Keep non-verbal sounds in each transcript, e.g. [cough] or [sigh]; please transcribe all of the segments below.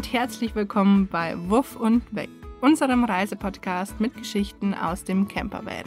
und herzlich willkommen bei Wuff und Weg, unserem Reisepodcast mit Geschichten aus dem Campervan.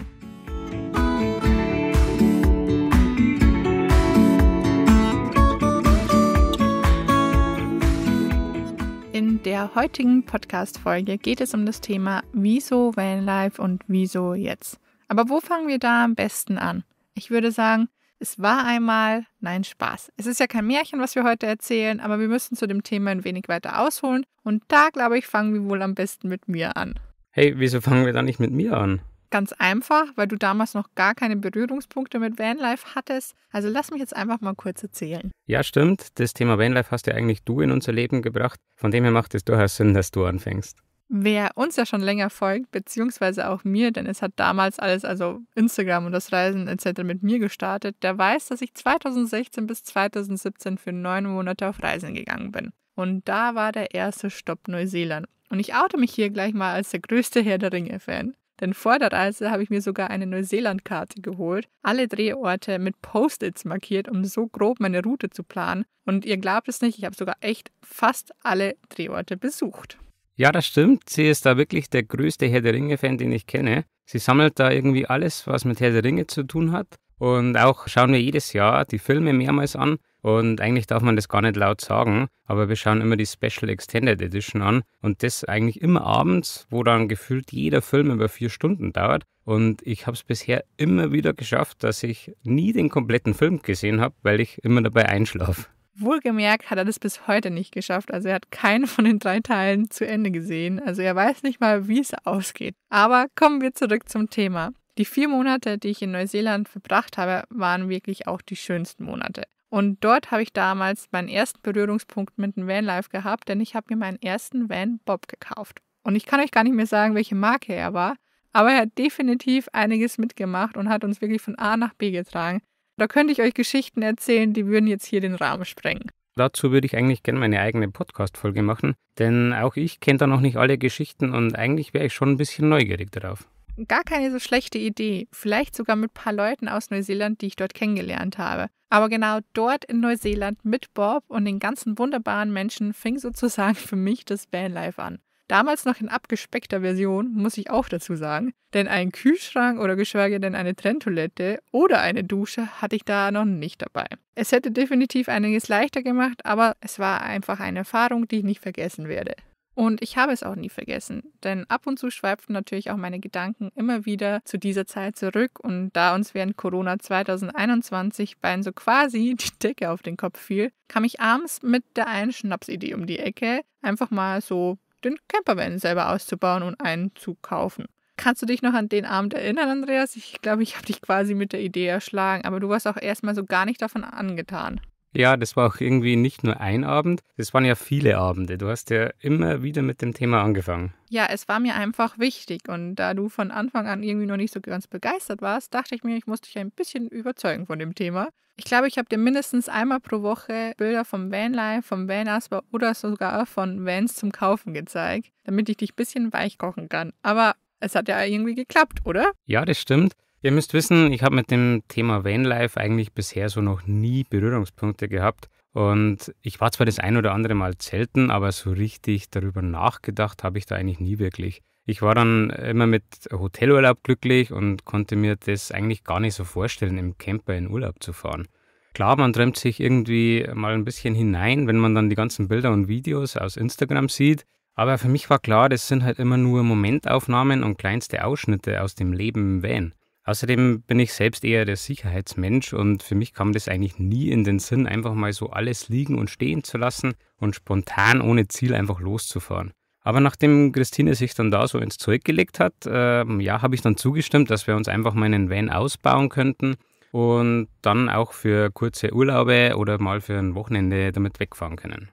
In der heutigen Podcast-Folge geht es um das Thema Wieso Vanlife und Wieso jetzt. Aber wo fangen wir da am besten an? Ich würde sagen, es war einmal, nein, Spaß. Es ist ja kein Märchen, was wir heute erzählen, aber wir müssen zu dem Thema ein wenig weiter ausholen. Und da, glaube ich, fangen wir wohl am besten mit mir an. Hey, wieso fangen wir da nicht mit mir an? Ganz einfach, weil du damals noch gar keine Berührungspunkte mit Vanlife hattest. Also lass mich jetzt einfach mal kurz erzählen. Ja, stimmt. Das Thema Vanlife hast ja eigentlich du in unser Leben gebracht. Von dem her macht es durchaus Sinn, dass du anfängst. Wer uns ja schon länger folgt, beziehungsweise auch mir, denn es hat damals alles, also Instagram und das Reisen etc. mit mir gestartet, der weiß, dass ich 2016 bis 2017 für neun Monate auf Reisen gegangen bin. Und da war der erste Stopp Neuseeland. Und ich oute mich hier gleich mal als der größte Herr der Ringe-Fan. Denn vor der Reise habe ich mir sogar eine Neuseeland-Karte geholt, alle Drehorte mit Post-its markiert, um so grob meine Route zu planen. Und ihr glaubt es nicht, ich habe sogar echt fast alle Drehorte besucht. Ja, das stimmt. Sie ist da wirklich der größte Herr der Ringe-Fan, den ich kenne. Sie sammelt da irgendwie alles, was mit Herr der Ringe zu tun hat. Und auch schauen wir jedes Jahr die Filme mehrmals an. Und eigentlich darf man das gar nicht laut sagen, aber wir schauen immer die Special Extended Edition an. Und das eigentlich immer abends, wo dann gefühlt jeder Film über vier Stunden dauert. Und ich habe es bisher immer wieder geschafft, dass ich nie den kompletten Film gesehen habe, weil ich immer dabei einschlafe. Wohlgemerkt hat er das bis heute nicht geschafft. Also er hat keinen von den drei Teilen zu Ende gesehen. Also er weiß nicht mal, wie es ausgeht. Aber kommen wir zurück zum Thema. Die vier Monate, die ich in Neuseeland verbracht habe, waren wirklich auch die schönsten Monate. Und dort habe ich damals meinen ersten Berührungspunkt mit dem Vanlife gehabt, denn ich habe mir meinen ersten Van Bob gekauft. Und ich kann euch gar nicht mehr sagen, welche Marke er war, aber er hat definitiv einiges mitgemacht und hat uns wirklich von A nach B getragen. Da könnte ich euch Geschichten erzählen, die würden jetzt hier den Rahmen sprengen. Dazu würde ich eigentlich gerne meine eigene Podcast-Folge machen, denn auch ich kenne da noch nicht alle Geschichten und eigentlich wäre ich schon ein bisschen neugierig darauf. Gar keine so schlechte Idee. Vielleicht sogar mit ein paar Leuten aus Neuseeland, die ich dort kennengelernt habe. Aber genau dort in Neuseeland mit Bob und den ganzen wunderbaren Menschen fing sozusagen für mich das Vanlife an. Damals noch in abgespeckter Version, muss ich auch dazu sagen, denn einen Kühlschrank oder geschweige denn eine Trenntoilette oder eine Dusche hatte ich da noch nicht dabei. Es hätte definitiv einiges leichter gemacht, aber es war einfach eine Erfahrung, die ich nicht vergessen werde. Und ich habe es auch nie vergessen, denn ab und zu schweiften natürlich auch meine Gedanken immer wieder zu dieser Zeit zurück und da uns während Corona 2021 beiden so quasi [laughs] die Decke auf den Kopf fiel, kam ich abends mit der einen Schnapsidee um die Ecke, einfach mal so den Campervan selber auszubauen und einen zu kaufen. Kannst du dich noch an den Abend erinnern, Andreas? Ich glaube, ich habe dich quasi mit der Idee erschlagen, aber du warst auch erstmal so gar nicht davon angetan. Ja, das war auch irgendwie nicht nur ein Abend, das waren ja viele Abende. Du hast ja immer wieder mit dem Thema angefangen. Ja, es war mir einfach wichtig und da du von Anfang an irgendwie noch nicht so ganz begeistert warst, dachte ich mir, ich muss dich ein bisschen überzeugen von dem Thema. Ich glaube, ich habe dir mindestens einmal pro Woche Bilder vom Vanlife, vom Vanasper oder sogar von Vans zum Kaufen gezeigt, damit ich dich ein bisschen weich kochen kann. Aber es hat ja irgendwie geklappt, oder? Ja, das stimmt. Ihr müsst wissen, ich habe mit dem Thema Vanlife eigentlich bisher so noch nie Berührungspunkte gehabt. Und ich war zwar das ein oder andere Mal zelten, aber so richtig darüber nachgedacht habe ich da eigentlich nie wirklich. Ich war dann immer mit Hotelurlaub glücklich und konnte mir das eigentlich gar nicht so vorstellen, im Camper in Urlaub zu fahren. Klar, man träumt sich irgendwie mal ein bisschen hinein, wenn man dann die ganzen Bilder und Videos aus Instagram sieht. Aber für mich war klar, das sind halt immer nur Momentaufnahmen und kleinste Ausschnitte aus dem Leben im Van. Außerdem bin ich selbst eher der Sicherheitsmensch und für mich kam das eigentlich nie in den Sinn, einfach mal so alles liegen und stehen zu lassen und spontan ohne Ziel einfach loszufahren. Aber nachdem Christine sich dann da so ins Zeug gelegt hat, äh, ja, habe ich dann zugestimmt, dass wir uns einfach mal einen Van ausbauen könnten und dann auch für kurze Urlaube oder mal für ein Wochenende damit wegfahren können.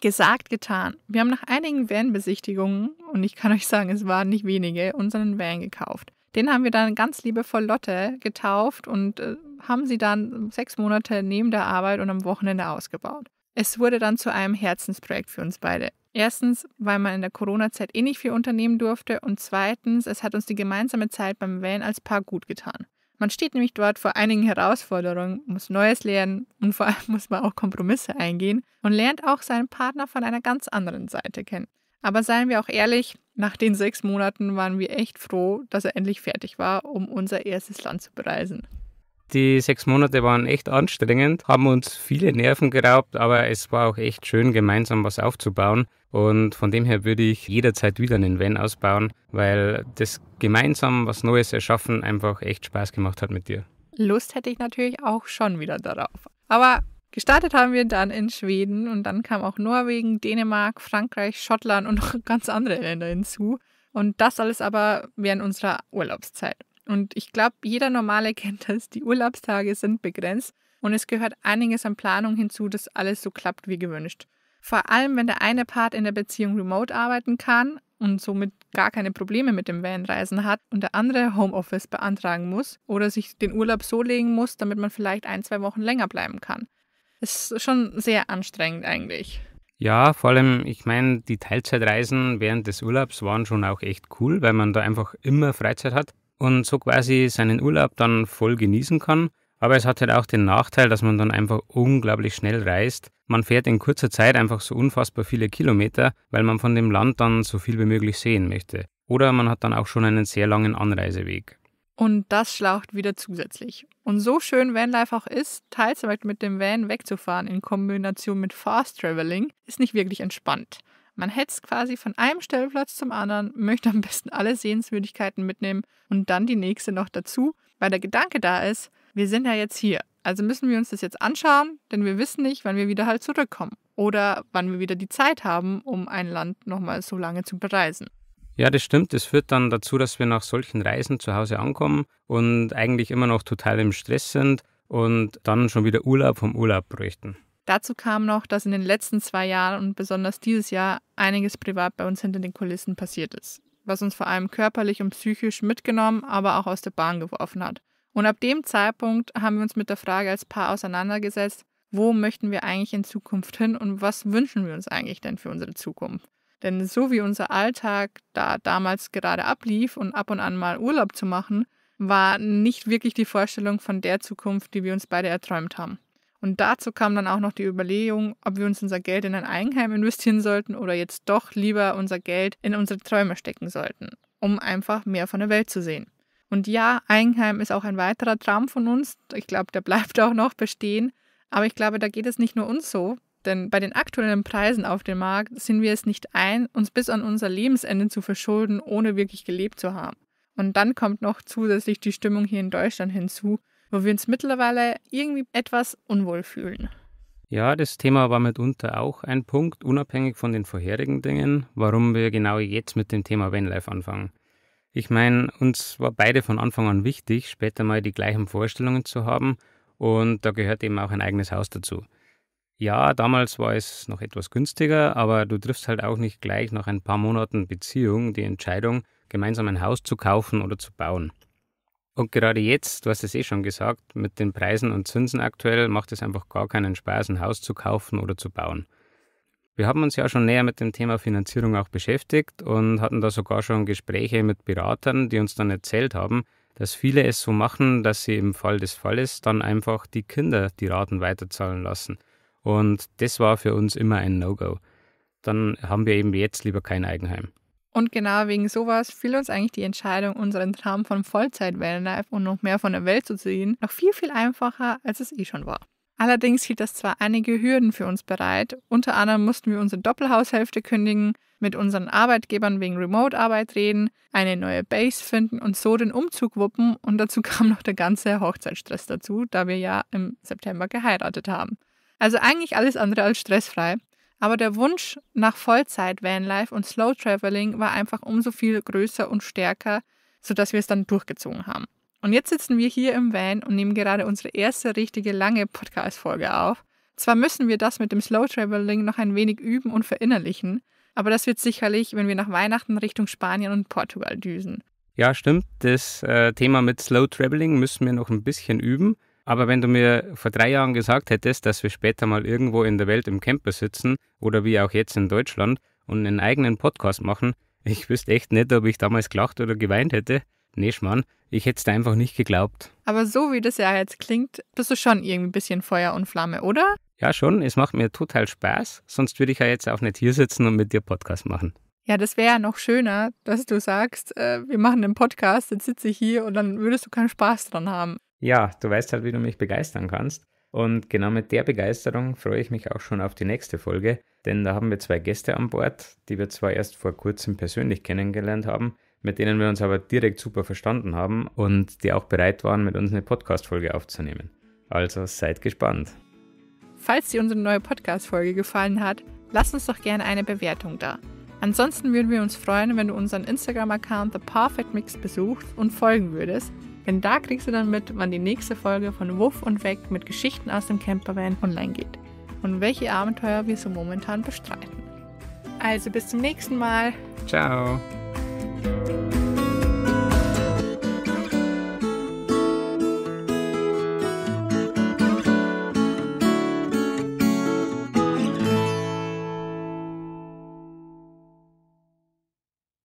Gesagt, getan. Wir haben nach einigen Van-Besichtigungen, und ich kann euch sagen, es waren nicht wenige, unseren Van gekauft. Den haben wir dann ganz liebevoll Lotte getauft und äh, haben sie dann sechs Monate neben der Arbeit und am Wochenende ausgebaut. Es wurde dann zu einem Herzensprojekt für uns beide. Erstens, weil man in der Corona-Zeit eh nicht viel unternehmen durfte und zweitens, es hat uns die gemeinsame Zeit beim Van als Paar gut getan. Man steht nämlich dort vor einigen Herausforderungen, muss Neues lernen und vor allem [laughs] muss man auch Kompromisse eingehen und lernt auch seinen Partner von einer ganz anderen Seite kennen. Aber seien wir auch ehrlich, nach den sechs Monaten waren wir echt froh, dass er endlich fertig war, um unser erstes Land zu bereisen. Die sechs Monate waren echt anstrengend, haben uns viele Nerven geraubt, aber es war auch echt schön, gemeinsam was aufzubauen. Und von dem her würde ich jederzeit wieder einen Van ausbauen, weil das gemeinsam was Neues erschaffen einfach echt Spaß gemacht hat mit dir. Lust hätte ich natürlich auch schon wieder darauf. Aber gestartet haben wir dann in Schweden und dann kam auch Norwegen, Dänemark, Frankreich, Schottland und noch [laughs] ganz andere Länder hinzu. Und das alles aber während unserer Urlaubszeit. Und ich glaube, jeder Normale [laughs] kennt das. Die Urlaubstage sind begrenzt und es gehört einiges an Planung hinzu, dass alles so klappt wie gewünscht. Vor allem, wenn der eine Part in der Beziehung remote arbeiten kann und somit gar keine Probleme mit dem Vanreisen hat und der andere Homeoffice beantragen muss oder sich den Urlaub so legen muss, damit man vielleicht ein, zwei Wochen länger bleiben kann. Das ist schon sehr anstrengend eigentlich. Ja, vor allem, ich meine, die Teilzeitreisen während des Urlaubs waren schon auch echt cool, weil man da einfach immer Freizeit hat und so quasi seinen Urlaub dann voll genießen kann. Aber es hat halt auch den Nachteil, dass man dann einfach unglaublich schnell reist. Man fährt in kurzer Zeit einfach so unfassbar viele Kilometer, weil man von dem Land dann so viel wie möglich sehen möchte. Oder man hat dann auch schon einen sehr langen Anreiseweg. Und das schlaucht wieder zusätzlich. Und so schön Vanlife auch ist, Teilzeit mit dem Van wegzufahren in Kombination mit Fast Traveling, ist nicht wirklich entspannt. Man hetzt quasi von einem Stellplatz zum anderen, möchte am besten alle Sehenswürdigkeiten mitnehmen und dann die nächste noch dazu, weil der Gedanke da ist, wir sind ja jetzt hier. Also müssen wir uns das jetzt anschauen, denn wir wissen nicht, wann wir wieder halt zurückkommen oder wann wir wieder die Zeit haben, um ein Land nochmal so lange zu bereisen. Ja, das stimmt. Das führt dann dazu, dass wir nach solchen Reisen zu Hause ankommen und eigentlich immer noch total im Stress sind und dann schon wieder Urlaub vom Urlaub bräuchten. Dazu kam noch, dass in den letzten zwei Jahren und besonders dieses Jahr einiges privat bei uns hinter den Kulissen passiert ist, was uns vor allem körperlich und psychisch mitgenommen, aber auch aus der Bahn geworfen hat. Und ab dem Zeitpunkt haben wir uns mit der Frage als Paar auseinandergesetzt, wo möchten wir eigentlich in Zukunft hin und was wünschen wir uns eigentlich denn für unsere Zukunft? Denn so wie unser Alltag da damals gerade ablief und ab und an mal Urlaub zu machen, war nicht wirklich die Vorstellung von der Zukunft, die wir uns beide erträumt haben. Und dazu kam dann auch noch die Überlegung, ob wir uns unser Geld in ein Eigenheim investieren sollten oder jetzt doch lieber unser Geld in unsere Träume stecken sollten, um einfach mehr von der Welt zu sehen. Und ja, Eigenheim ist auch ein weiterer Traum von uns. Ich glaube, der bleibt auch noch bestehen. Aber ich glaube, da geht es nicht nur uns so, denn bei den aktuellen Preisen auf dem Markt sind wir es nicht ein, uns bis an unser Lebensende zu verschulden, ohne wirklich gelebt zu haben. Und dann kommt noch zusätzlich die Stimmung hier in Deutschland hinzu, wo wir uns mittlerweile irgendwie etwas unwohl fühlen. Ja, das Thema war mitunter auch ein Punkt, unabhängig von den vorherigen Dingen, warum wir genau jetzt mit dem Thema Vanlife anfangen. Ich meine, uns war beide von Anfang an wichtig, später mal die gleichen Vorstellungen zu haben und da gehört eben auch ein eigenes Haus dazu. Ja, damals war es noch etwas günstiger, aber du triffst halt auch nicht gleich nach ein paar Monaten Beziehung die Entscheidung, gemeinsam ein Haus zu kaufen oder zu bauen. Und gerade jetzt, du hast es eh schon gesagt, mit den Preisen und Zinsen aktuell macht es einfach gar keinen Spaß, ein Haus zu kaufen oder zu bauen. Wir haben uns ja schon näher mit dem Thema Finanzierung auch beschäftigt und hatten da sogar schon Gespräche mit Beratern, die uns dann erzählt haben, dass viele es so machen, dass sie im Fall des Falles dann einfach die Kinder die Raten weiterzahlen lassen. Und das war für uns immer ein No-Go. Dann haben wir eben jetzt lieber kein Eigenheim. Und genau wegen sowas fiel uns eigentlich die Entscheidung, unseren Traum von Vollzeit-Vanlife und noch mehr von der Welt zu sehen, noch viel, viel einfacher, als es eh schon war. Allerdings hielt das zwar einige Hürden für uns bereit. Unter anderem mussten wir unsere Doppelhaushälfte kündigen, mit unseren Arbeitgebern wegen Remote-Arbeit reden, eine neue Base finden und so den Umzug wuppen. Und dazu [laughs] kam noch der ganze Hochzeitsstress dazu, da wir ja im September geheiratet haben. Also eigentlich alles andere als stressfrei. Aber der Wunsch nach Vollzeit-Vanlife und Slow Traveling war einfach umso viel größer und stärker, sodass wir es dann durchgezogen haben. Und jetzt sitzen wir hier im Van und nehmen gerade unsere erste richtige lange Podcast-Folge auf. Zwar müssen wir das mit dem Slow Traveling noch ein wenig üben und verinnerlichen, aber das wird sicherlich, wenn wir nach Weihnachten Richtung Spanien und Portugal düsen. Ja, stimmt. Das äh, Thema mit Slow Traveling müssen wir noch ein bisschen üben. Aber wenn du mir vor drei Jahren gesagt hättest, dass wir später mal irgendwo in der Welt im Camper sitzen oder wie auch jetzt in Deutschland und einen eigenen Podcast machen, ich wüsste echt nicht, ob ich damals gelacht oder geweint hätte. Nee, Schmarrn, ich hätte es da einfach nicht geglaubt. Aber so wie das ja jetzt klingt, bist du schon irgendwie ein bisschen Feuer und Flamme, oder? Ja, schon. Es macht mir total Spaß. Sonst würde ich ja jetzt auch nicht hier sitzen und mit dir Podcast machen. Ja, das wäre ja noch schöner, dass du sagst, äh, wir machen einen Podcast, jetzt sitze ich hier und dann würdest du keinen Spaß dran haben. Ja, du weißt halt, wie du mich begeistern kannst. Und genau mit der Begeisterung freue ich mich auch schon auf die nächste Folge, denn da haben wir zwei Gäste an Bord, die wir zwar erst vor kurzem persönlich kennengelernt haben, mit denen wir uns aber direkt super verstanden haben und die auch bereit waren, mit uns eine Podcast-Folge aufzunehmen. Also seid gespannt. Falls dir unsere neue Podcast-Folge gefallen hat, lass uns doch gerne eine Bewertung da. Ansonsten würden wir uns freuen, wenn du unseren Instagram-Account The Perfect Mix besuchst und folgen würdest, denn da kriegst du dann mit, wann die nächste Folge von Wuff und Weg mit Geschichten aus dem Campervan online geht und welche Abenteuer wir so momentan bestreiten. Also bis zum nächsten Mal. Ciao.